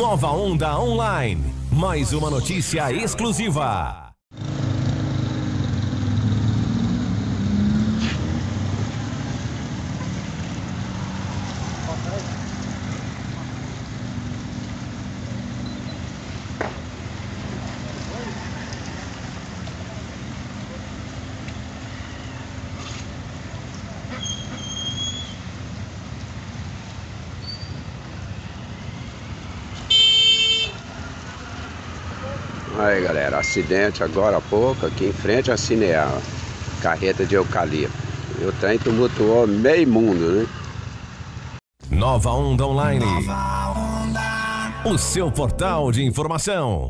Nova Onda Online. Mais uma notícia exclusiva. Aí galera, acidente agora há pouco aqui em frente à Cineal, carreta de eucalipto. E o trem tumultuou meio mundo, né? Nova Onda Online. O seu portal de informação.